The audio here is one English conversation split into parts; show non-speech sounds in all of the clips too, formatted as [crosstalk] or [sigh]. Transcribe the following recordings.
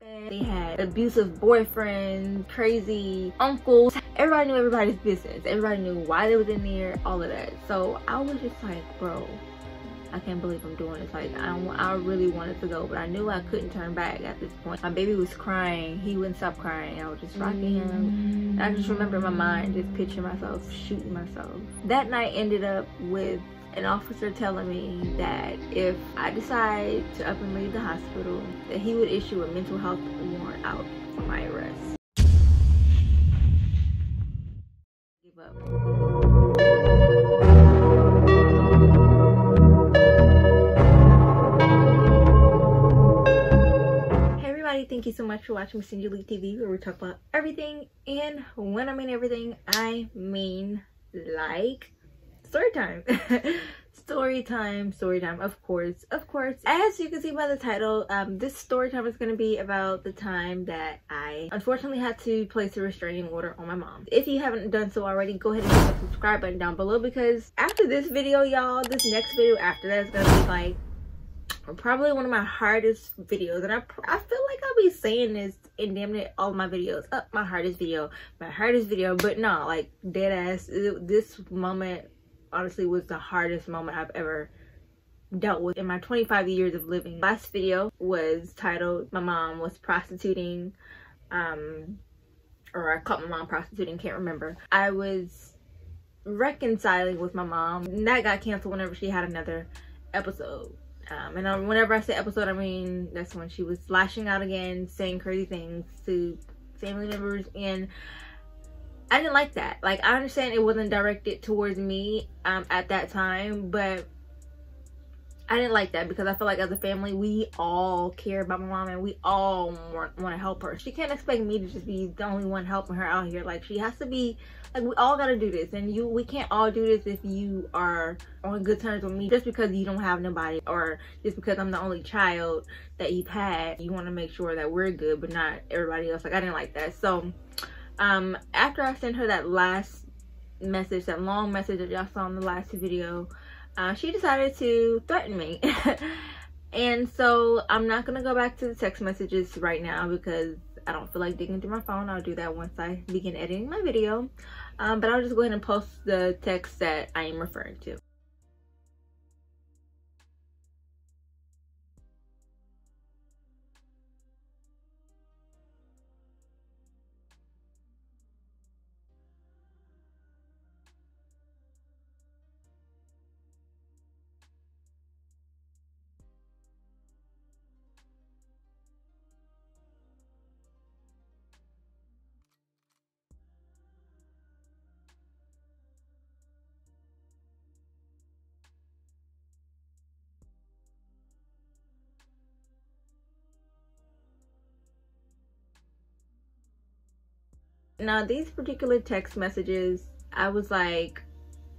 They had abusive boyfriends, crazy uncles. Everybody knew everybody's business. Everybody knew why they was in there, all of that. So I was just like, bro, I can't believe I'm doing this. Like, I, I really wanted to go, but I knew I couldn't turn back at this point. My baby was crying. He wouldn't stop crying. I was just rocking him. And I just remember in my mind just picturing myself shooting myself. That night ended up with an officer telling me that if I decide to up and leave the hospital, that he would issue a mental health warrant out for my arrest. Hey everybody, thank you so much for watching Miss Angelique TV where we talk about everything and when I mean everything, I mean like story time. [laughs] story time, story time, of course, of course. As you can see by the title, um, this story time is going to be about the time that I unfortunately had to place a restraining order on my mom. If you haven't done so already, go ahead and hit the subscribe button down below because after this video, y'all, this next video after that is going to be like probably one of my hardest videos and I, I feel like I'll be saying this in damn near all my videos up my hardest video my hardest video but no like dead ass this moment honestly was the hardest moment I've ever dealt with in my 25 years of living. Last video was titled my mom was prostituting um or I caught my mom prostituting can't remember. I was reconciling with my mom and that got canceled whenever she had another episode. Um, and whenever I say episode, I mean that's when she was lashing out again, saying crazy things to family members, and I didn't like that. Like I understand it wasn't directed towards me um, at that time, but I didn't like that because I feel like as a family, we all care about my mom and we all want, want to help her. She can't expect me to just be the only one helping her out here. Like she has to be, like we all got to do this. And you, we can't all do this if you are on good terms with me. Just because you don't have nobody or just because I'm the only child that you've had, you want to make sure that we're good, but not everybody else. Like I didn't like that. So um, after I sent her that last message, that long message that y'all saw in the last video, uh, she decided to threaten me. [laughs] and so I'm not going to go back to the text messages right now because I don't feel like digging through my phone. I'll do that once I begin editing my video. Um, but I'll just go ahead and post the text that I am referring to. Now these particular text messages i was like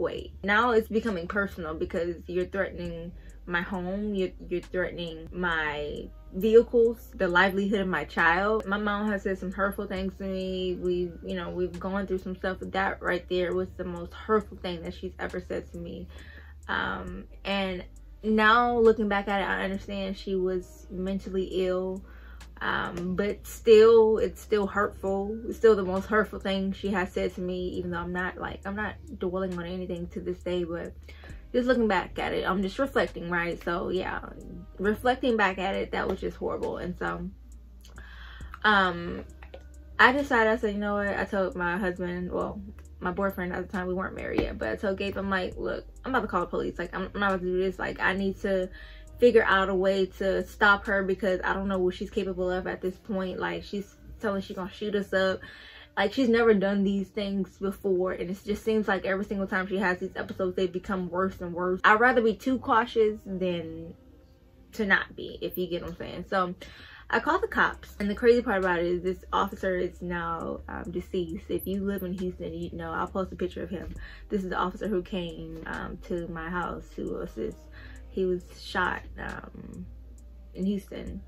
wait. Now it's becoming personal because you're threatening my home you're, you're threatening my vehicles the livelihood of my child. My mom has said some hurtful things to me. We you know we've gone through some stuff. That right there was the most hurtful thing that she's ever said to me. Um and now looking back at it i understand she was mentally ill um, but still it's still hurtful. It's still the most hurtful thing she has said to me even though i'm not like i'm not dwelling on anything to this day but just looking back at it i'm just reflecting right? So yeah reflecting back at it that was just horrible. And so um i decided i said you know what? I told my husband well my boyfriend at the time we weren't married yet but i told gabe i'm like look i'm about to call the police. Like i'm, I'm not about to do this. Like i need to figure out a way to stop her because I don't know what she's capable of at this point. Like she's telling she's gonna shoot us up. Like she's never done these things before and it just seems like every single time she has these episodes they become worse and worse. I'd rather be too cautious than to not be, if you get what I'm saying. So I called the cops and the crazy part about it is this officer is now um, deceased. If you live in Houston, you know, I'll post a picture of him. This is the officer who came um, to my house to assist he was shot um, in Houston.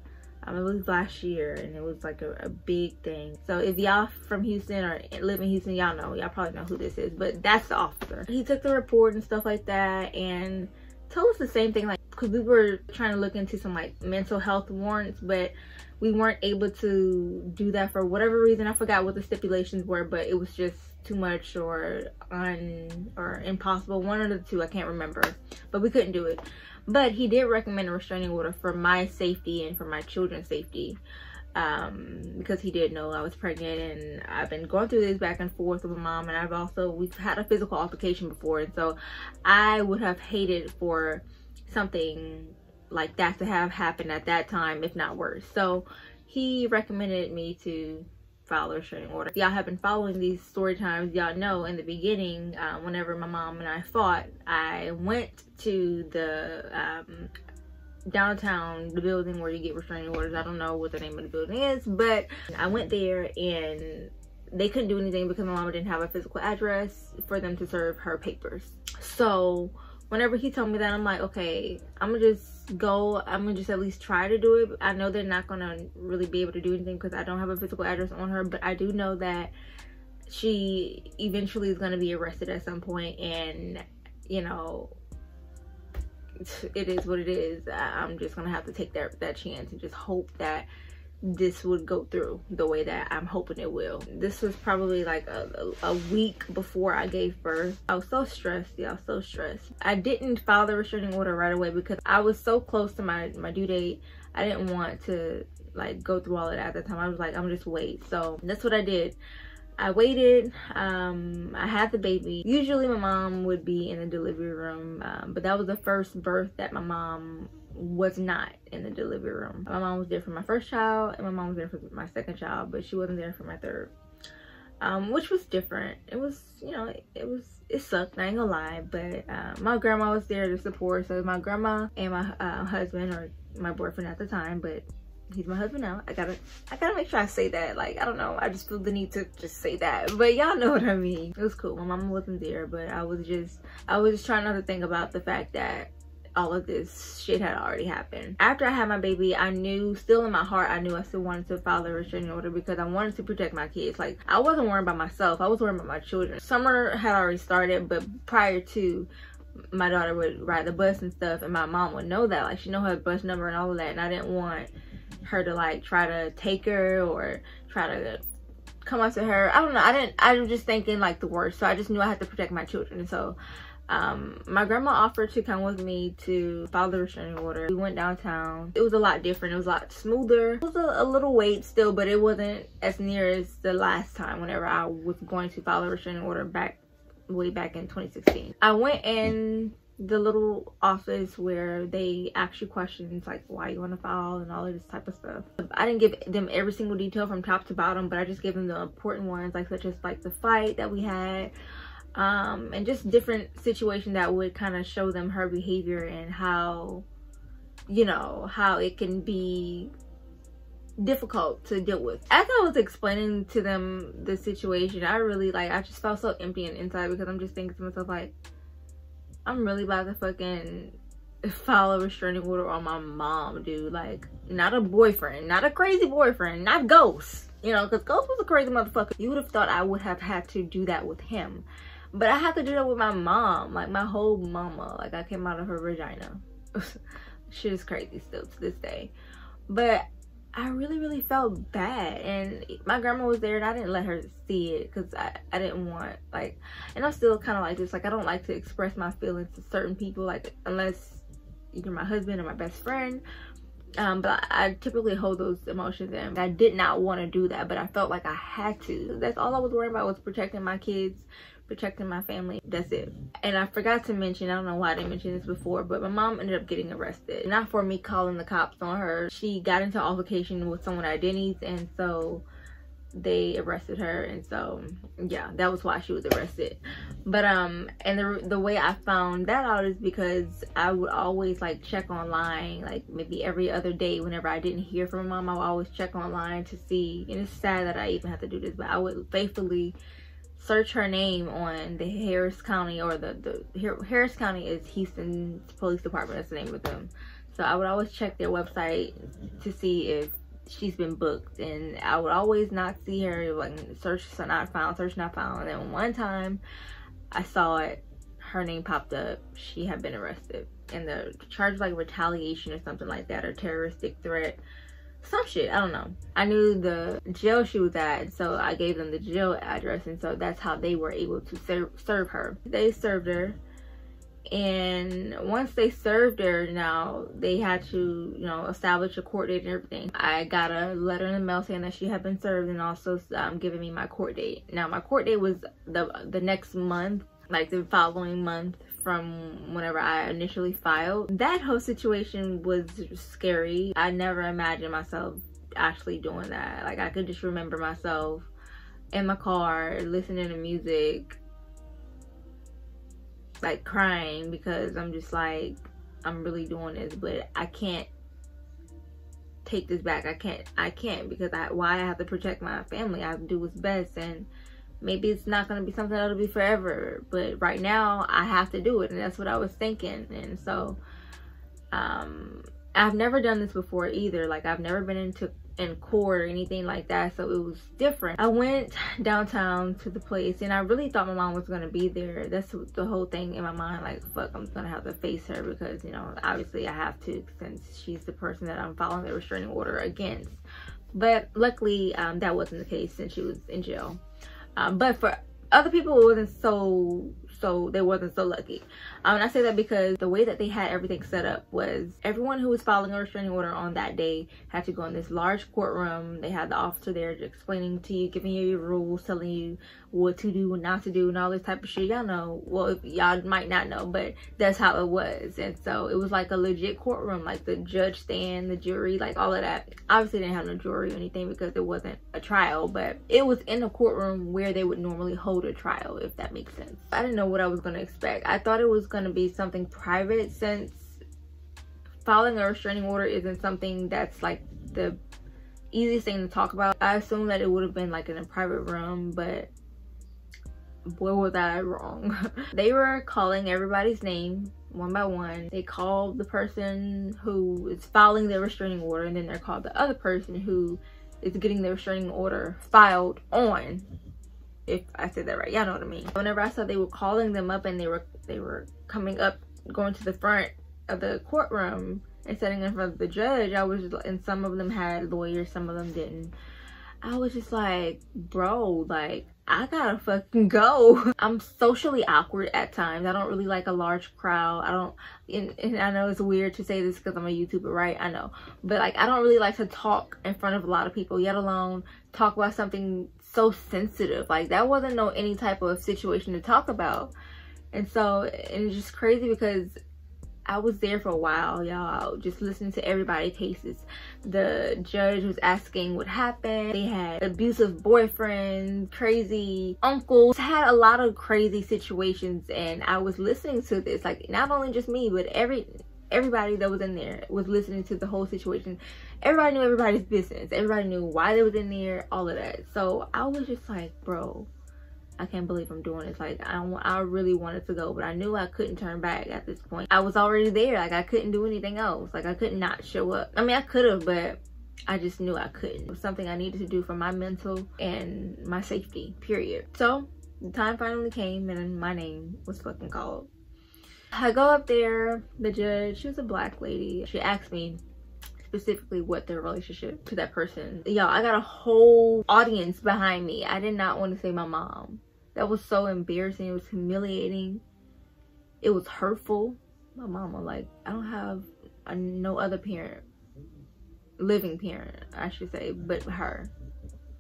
Um, it was last year and it was like a, a big thing. So if y'all from Houston or live in Houston, y'all know, y'all probably know who this is, but that's the officer. He took the report and stuff like that and told us the same thing, like because we were trying to look into some like mental health warrants but we weren't able to do that for whatever reason i forgot what the stipulations were but it was just too much or un or impossible one of the two i can't remember but we couldn't do it but he did recommend a restraining order for my safety and for my children's safety um because he did know i was pregnant and i've been going through this back and forth with my mom and i've also we've had a physical altercation before. And so i would have hated for something like that to have happened at that time if not worse. So he recommended me to a restraining order. If y'all have been following these story times y'all know in the beginning uh, whenever my mom and i fought i went to the um, downtown the building where you get restraining orders. I don't know what the name of the building is but i went there and they couldn't do anything because my mama didn't have a physical address for them to serve her papers. So whenever he told me that i'm like okay i'm gonna just go i'm gonna just at least try to do it i know they're not gonna really be able to do anything because i don't have a physical address on her but i do know that she eventually is to be arrested at some point and you know it is what it is. I'm just gonna have to take that that chance and just hope that this would go through the way that I'm hoping it will. This was probably like a, a, week before I gave birth. I was so stressed, y'all, so stressed. I didn't file the restraining order right away because I was so close to my, my due date. I didn't want to like go through all of that at the time. I was like, I'm just wait. So that's what I did. I waited. Um, I had the baby. Usually my mom would be in the delivery room, um, but that was the first birth that my mom was not in the delivery room. My mom was there for my first child and my mom was there for my second child, but she wasn't there for my third. Um, which was different. It was, you know, it, it was, it sucked, I ain't gonna lie, but uh, my grandma was there to support. So my grandma and my uh, husband or my boyfriend at the time, but he's my husband now. I gotta, I gotta make sure I say that. Like, I don't know. I just feel the need to just say that. But y'all know what I mean. It was cool. My mama wasn't there, but I was just, I was just trying not to think about the fact that all of this shit had already happened. After I had my baby, I knew, still in my heart, I knew I still wanted to file a restraining order because I wanted to protect my kids. Like, I wasn't worried about myself. I was worried about my children. Summer had already started, but prior to, my daughter would ride the bus and stuff and my mom would know that like she know her bus number and all of that and i didn't want her to like try to take her or try to come up to her. I don't know. I didn't, I was just thinking like the worst. So I just knew I had to protect my children. So um, my grandma offered to come with me to file the restraining order. We went downtown. It was a lot different. It was a lot smoother. It was a, a little wait still, but it wasn't as near as the last time whenever I was going to file a restraining order back way back in 2016. I went in the little office where they ask you questions like why you want to file and all of this type of stuff. I didn't give them every single detail from top to bottom, but I just gave them the important ones like such as like the fight that we had um, and just different situation that would kind of show them her behavior and how, you know, how it can be difficult to deal with. As I was explaining to them the situation, I really like, I just felt so empty and inside because I'm just thinking to myself like, I'm really about to fucking file a restraining order on my mom, dude. Like, not a boyfriend, not a crazy boyfriend, not Ghost. You know, because Ghost was a crazy motherfucker. You would have thought I would have had to do that with him. But I had to do that with my mom, like my whole mama. Like, I came out of her vagina. [laughs] Shit is crazy still to this day. But I really, really felt bad. And my grandma was there and I didn't let her see it because I, I didn't want, like, and I'm still kind of like this. Like, I don't like to express my feelings to certain people, like, unless you're my husband or my best friend. Um, but I, I typically hold those emotions in. I did not want to do that, but I felt like I had to. That's all I was worried about was protecting my kids protecting my family. That's it. And I forgot to mention, I don't know why I didn't mention this before, but my mom ended up getting arrested. Not for me calling the cops on her. She got into altercation with someone at Denny's and so they arrested her and so yeah that was why she was arrested but um and the the way i found that out is because i would always like check online like maybe every other day whenever i didn't hear from my mom i would always check online to see and it's sad that i even have to do this but i would faithfully search her name on the Harris County or the, the Harris County is Houston Police Department. That's the name of them. So I would always check their website to see if she's been booked and I would always not see her like search so not found, search not found. And then one time I saw it her name popped up, she had been arrested. And the charge like retaliation or something like that, or terroristic threat. Some shit, I don't know. I knew the jail she was at, so I gave them the jail address, and so that's how they were able to serve, serve her. They served her and once they served her now they had to you know establish a court date and everything i got a letter in the mail saying that she had been served and also um, giving me my court date now my court date was the the next month like the following month from whenever I initially filed. That whole situation was scary. I never imagined myself actually doing that. Like I could just remember myself in my car listening to music like crying because I'm just like I'm really doing this but I can't take this back I can't I can't because I why I have to protect my family I do what's best and maybe it's not going to be something that'll be forever but right now I have to do it and that's what I was thinking and so um I've never done this before either like I've never been into in court or anything like that so it was different. I went downtown to the place and i really thought my mom was going to be there. That's the whole thing in my mind like fuck i'm gonna have to face her because you know obviously i have to since she's the person that i'm following the restraining order against. But luckily um, that wasn't the case since she was in jail um, but for other people it wasn't so so they wasn't so lucky. Um, and I say that because the way that they had everything set up was everyone who was following a restraining order on that day had to go in this large courtroom. They had the officer there explaining to you, giving you your rules, telling you what to do not to do and all this type of shit. Y'all know, well, y'all might not know, but that's how it was. And so it was like a legit courtroom, like the judge stand, the jury, like all of that. Obviously didn't have no jury or anything because it wasn't a trial, but it was in a courtroom where they would normally hold a trial, if that makes sense. I didn't know what I was going to expect. I thought it was going to be something private since filing a restraining order isn't something that's like the easiest thing to talk about. I assumed that it would have been like in a private room, but boy was I wrong. [laughs] they were calling everybody's name one by one. They called the person who is filing the restraining order and then they're called the other person who is getting the restraining order filed on if I said that right. Y'all know what I mean. Whenever I saw they were calling them up and they were they were coming up, going to the front of the courtroom and sitting in front of the judge, I was and some of them had lawyers, some of them didn't. I was just like, bro, like I gotta fucking go. [laughs] I'm socially awkward at times. I don't really like a large crowd. I don't, and, and I know it's weird to say this because I'm a YouTuber, right? I know. But like, I don't really like to talk in front of a lot of people, yet alone talk about something so sensitive. Like that wasn't no any type of situation to talk about. And so and it's just crazy because I was there for a while, y'all, just listening to everybody's cases. The judge was asking what happened. They had abusive boyfriends, crazy uncles, had a lot of crazy situations. And I was listening to this, like not only just me, but every everybody that was in there was listening to the whole situation. Everybody knew everybody's business. Everybody knew why they was in there, all of that. So I was just like, bro, I can't believe I'm doing this. Like, I, I really wanted to go, but I knew I couldn't turn back at this point. I was already there. Like, I couldn't do anything else. Like, I could not show up. I mean, I could have, but I just knew I couldn't. It was something I needed to do for my mental and my safety, period. So, the time finally came and my name was fucking called. I go up there, the judge, she was a black lady. She asked me specifically what their relationship to that person. Y'all, I got a whole audience behind me. I did not want to say my mom. That was so embarrassing. It was humiliating. It was hurtful. My mama, like, I don't have a, no other parent, living parent, I should say, but her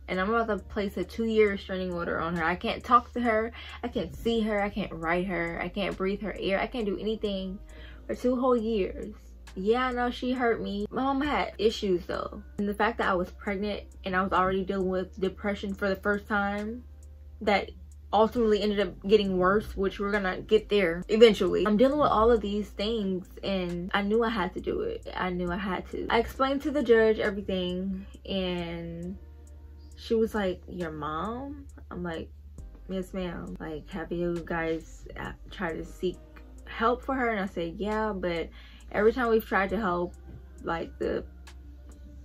and I'm about to place a two-year restraining order on her. I can't talk to her. I can't see her. I can't write her. I can't breathe her air. I can't do anything for two whole years. Yeah, I know she hurt me. My mom had issues though. And the fact that I was pregnant and I was already dealing with depression for the first time that ultimately ended up getting worse, which we're gonna get there eventually. I'm dealing with all of these things and I knew I had to do it. I knew I had to. I explained to the judge everything and she was like, your mom? I'm like, yes ma'am. Like, have you guys uh, tried to seek help for her? And I said, yeah, but every time we've tried to help, like the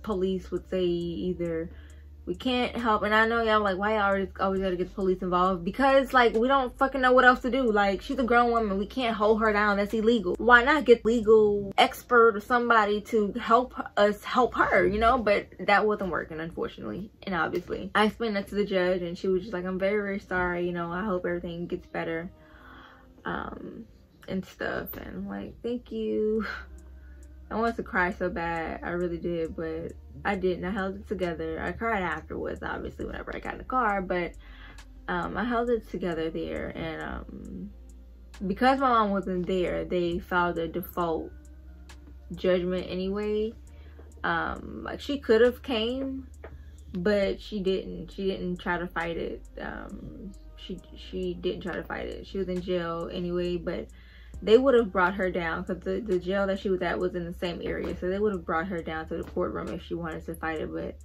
police would say either We can't help. And I know y'all like, why y'all always, always gotta get the police involved? Because like, we don't fucking know what else to do. Like, she's a grown woman. We can't hold her down. That's illegal. Why not get legal expert or somebody to help us help her, you know? But that wasn't working, unfortunately. And obviously, I explained that to the judge and she was just like, I'm very, very sorry. You know, I hope everything gets better. Um, and stuff. And like, thank you. [laughs] I wanted to cry so bad. I really did, but I didn't. I held it together. I cried afterwards, obviously, whenever I got in the car, but um, I held it together there. And um, because my mom wasn't there, they filed a default judgment anyway. Um, like she could have came, but she didn't. She didn't try to fight it. Um, she she didn't try to fight it. She was in jail anyway, but they would have brought her down because the, the jail that she was at was in the same area so they would have brought her down to the courtroom if she wanted to fight it but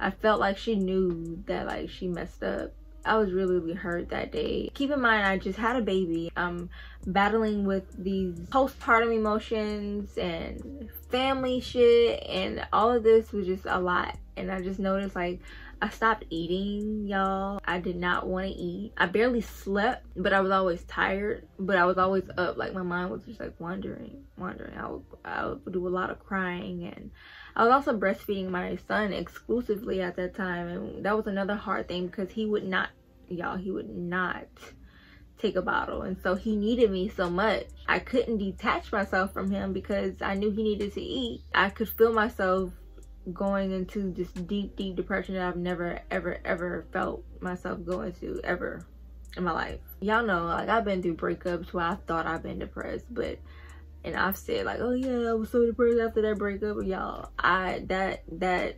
i felt like she knew that like she messed up. I was really really hurt that day. Keep in mind i just had a baby. I'm battling with these postpartum emotions and family shit and all of this was just a lot and i just noticed like I stopped eating, y'all. I did not want to eat. I barely slept, but I was always tired. But I was always up. Like my mind was just like wandering, wandering. I would, I would do a lot of crying. And I was also breastfeeding my son exclusively at that time. And that was another hard thing because he would not, y'all, he would not take a bottle and so he needed me so much i couldn't detach myself from him because i knew he needed to eat i could feel myself going into this deep, deep depression that I've never, ever, ever felt myself going to ever in my life. Y'all know, like I've been through breakups where I thought I've been depressed, but and I've said like, oh yeah, I was so depressed after that breakup. Y'all, I that that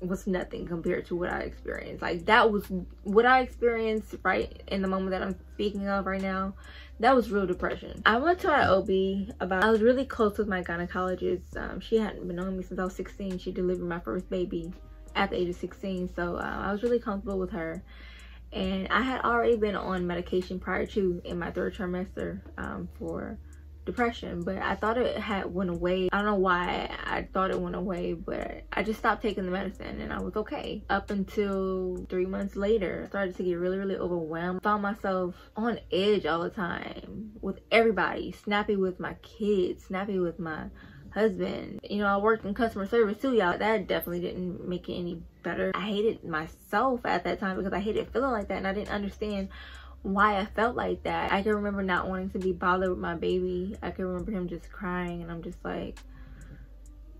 was nothing compared to what I experienced. Like that was what I experienced right in the moment that I'm speaking of right now that was real depression. I went to my OB about, I was really close with my gynecologist. Um, she hadn't been on me since I was 16. She delivered my first baby at the age of 16. So uh, I was really comfortable with her. And I had already been on medication prior to in my third trimester um, for depression but i thought it had went away. I don't know why i thought it went away but i just stopped taking the medicine and i was okay. Up until three months later I started to get really really overwhelmed. Found myself on edge all the time with everybody snappy with my kids snappy with my husband. You know i worked in customer service too y'all. That definitely didn't make it any better. I hated myself at that time because i hated feeling like that and i didn't understand why I felt like that. I can remember not wanting to be bothered with my baby. I can remember him just crying and I'm just like,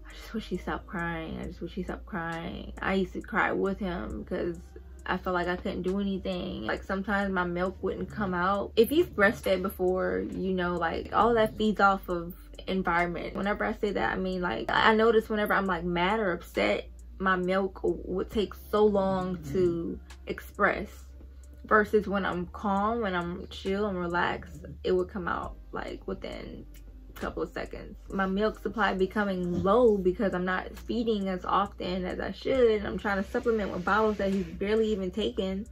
I just wish he stopped crying. I just wish he stopped crying. I used to cry with him because I felt like I couldn't do anything. Like sometimes my milk wouldn't come out. If you've breastfed before, you know like all that feeds off of environment. Whenever I say that, I mean like I notice whenever I'm like mad or upset, my milk would take so long to express versus when I'm calm, when I'm chill and relaxed, it would come out like within a couple of seconds. My milk supply becoming low because I'm not feeding as often as I should. I'm trying to supplement with bottles that he's barely even taken.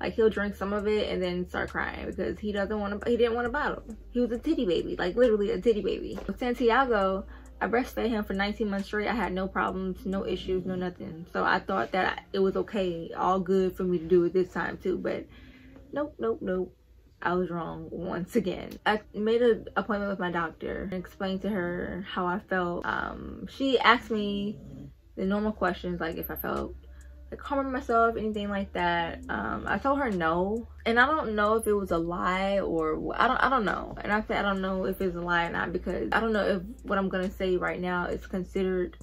Like he'll drink some of it and then start crying because he doesn't want to, he didn't want a bottle. He was a titty baby, like literally a titty baby. Santiago, I breastfed him for 19 months straight. I had no problems, no issues, no nothing. So I thought that it was okay, all good for me to do it this time too. But nope, nope, nope. I was wrong once again. I made an appointment with my doctor and explained to her how I felt. Um, she asked me the normal questions like if I felt like harming myself, anything like that. Um, I told her no, and I don't know if it was a lie or I don't. I don't know, and I said I don't know if it's a lie or not because I don't know if what I'm gonna say right now is considered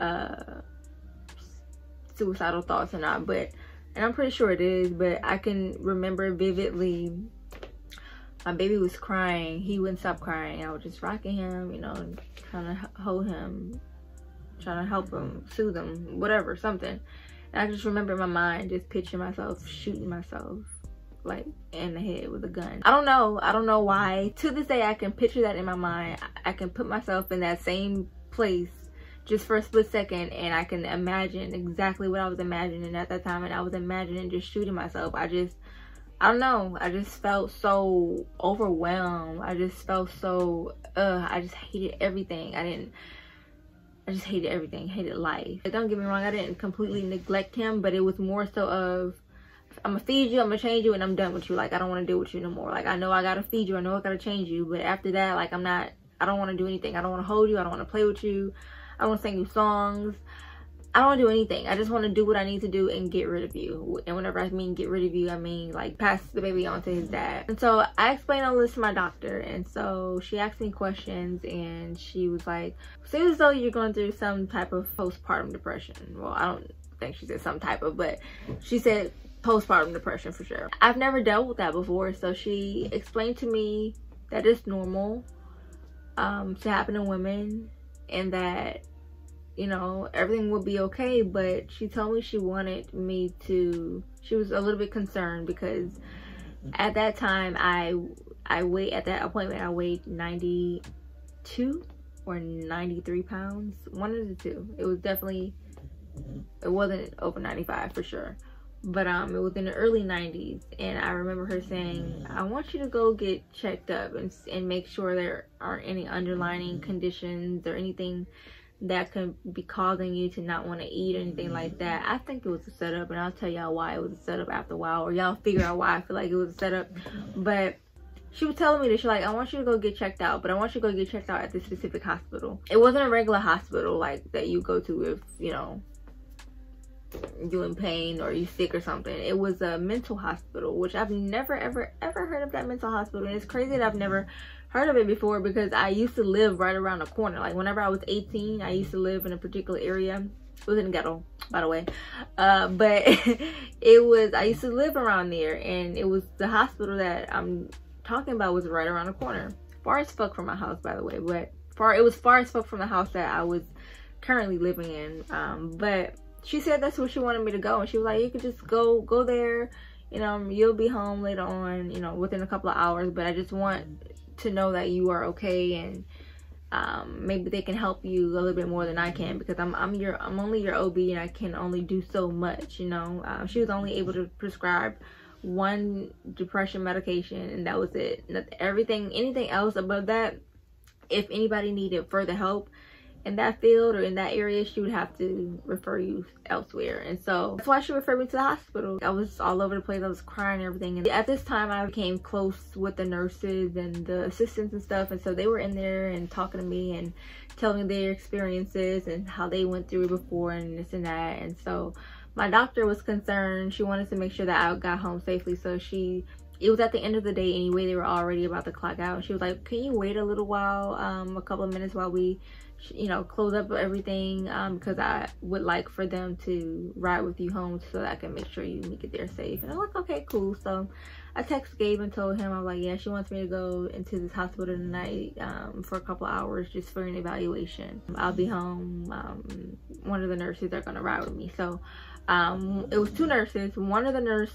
uh, suicidal thoughts or not. But and I'm pretty sure it is. But I can remember vividly. My baby was crying. He wouldn't stop crying. I was just rocking him, you know, trying to hold him, trying to help him, soothe him, whatever, something I just remember in my mind just picturing myself shooting myself like in the head with a gun. I don't know. I don't know why. To this day, I can picture that in my mind. I can put myself in that same place just for a split second and I can imagine exactly what I was imagining at that time and I was imagining just shooting myself. I just, I don't know. I just felt so overwhelmed. I just felt so, I just hated everything. I didn't, I just hated everything, hated life. Don't get me wrong, I didn't completely neglect him, but it was more so of I'm gonna feed you, I'm gonna change you, and I'm done with you. Like I don't want to deal with you no more. Like I know I gotta feed you, I know I gotta change you, but after that, like I'm not. I don't want to do anything. I don't want to hold you. I don't want to play with you. I don't want to sing you songs. I don't do anything. I just want to do what I need to do and get rid of you. And whenever I mean get rid of you, I mean like pass the baby on to his dad. And so I explained all this to my doctor. And so she asked me questions and she was like, seems as though you're going through some type of postpartum depression. Well, I don't think she said some type of, but she said postpartum depression for sure. I've never dealt with that before. So she explained to me that it's normal um, to happen to women and that you know, everything would be okay. But she told me she wanted me to, she was a little bit concerned because at that time I, I weighed, at that appointment, I weighed 92 or 93 pounds. One of the two. It was definitely, it wasn't over 95 for sure. But um, it was in the early 90s. And I remember her saying, I want you to go get checked up and, and make sure there aren't any underlying conditions or anything that could be causing you to not want to eat or anything like mm-hmm. that. I think it was a setup, and I'll tell y'all why it was a setup after a while, or y'all figure out why I feel like it was a setup. Mm-hmm. But she was telling me that she's like, I want you to go get checked out, but I want you to go get checked out at this specific hospital. It wasn't a regular hospital like that you go to if, you know, you in pain or you sick or something. It was a mental hospital, which I've never, ever, ever heard of that mental hospital. And it's crazy that I've never heard of it before because I used to live right around the corner. Like whenever I was 18, I used to live in a particular area. It was in the ghetto, by the way. Uh, but [laughs] it was, I used to live around there and it was the hospital that I'm talking about was right around the corner. Far as fuck from my house, by the way, but far, it was far as fuck from the house that I was currently living in. Um, but she said that's where she wanted me to go. And she was like, you could just go, go there you know, you'll be home later on, you know, within a couple of hours, but I just want to know that you are okay and um, maybe they can help you a little bit more than I can because I'm I'm your I'm only your OB and I can only do so much. You know, uh, she was only able to prescribe one depression medication and that was it. Everything anything else above that, if anybody needed further help, in that field or in that area, she would have to refer you elsewhere. And so that's why she referred me to the hospital. I was all over the place. I was crying and everything. And at this time, I became close with the nurses and the assistants and stuff. And so they were in there and talking to me and telling me their experiences and how they went through before and this and that. And so my doctor was concerned. She wanted to make sure that I got home safely. So she it was at the end of the day anyway they were already about to clock out she was like can you wait a little while um a couple of minutes while we you know, close up everything um, because I would like for them to ride with you home so that I can make sure you make it there safe. And I'm like, okay, cool. So I texted Gabe and told him, I'm like, yeah, she wants me to go into this hospital tonight um, for a couple hours just for an evaluation. I'll be home. Um, one of the nurses are going to ride with me. So um, it was two nurses. One of the nurse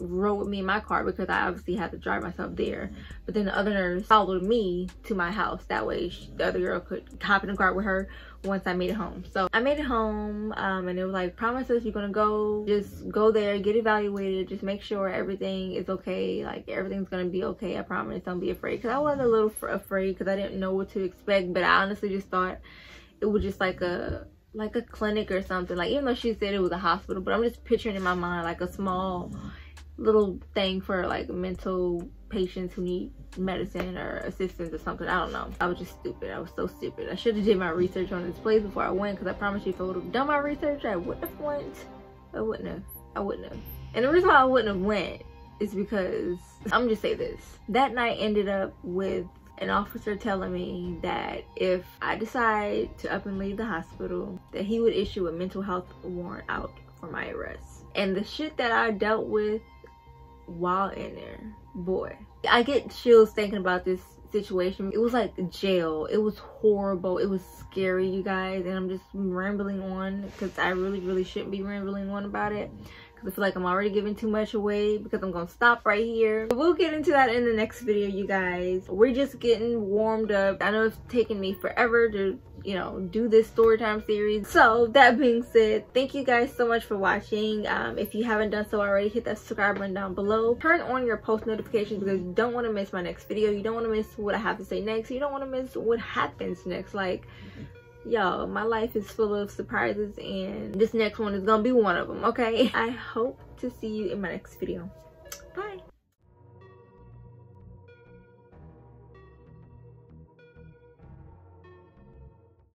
rode with me in my car because I obviously had to drive myself there. But then the other nurse followed me to my house. That way she, the other girl could hop in the car with her once I made it home. So I made it home um, and it was like, promise us you're gonna go, just go there, get evaluated, just make sure everything is okay. Like everything's gonna be okay, I promise, don't be afraid. Cause I was a little afraid cause I didn't know what to expect, but I honestly just thought it was just like a, like a clinic or something. Like even though she said it was a hospital, but I'm just picturing in my mind like a small little thing for like mental patients who need medicine or assistance or something. I don't know. I was just stupid. I was so stupid. I should have did my research on this place before I went because I promise you if I would have done my research, I would have went. I wouldn't have. I wouldn't have. And the reason why I wouldn't have went is because, I'm just say this. That night ended up with an officer telling me that if I decide to up and leave the hospital, that he would issue a mental health warrant out for my arrest. And the shit that I dealt with while in there. Boy i get chills thinking about this situation. It was like jail. It was horrible. It was scary you guys and i'm just rambling on because i really really shouldn't be rambling on about it because I feel like I'm already giving too much away because I'm gonna stop right here. We'll get into that in the next video, you guys. We're just getting warmed up. I know it's taken me forever to you know do this story time series so that being said thank you guys so much for watching um, if you haven't done so already hit that subscribe button down below turn on your post notifications because you don't want to miss my next video you don't want to miss what i have to say next you don't want to miss what happens next like y'all my life is full of surprises and this next one is gonna be one of them okay? I hope to see you in my next video. Bye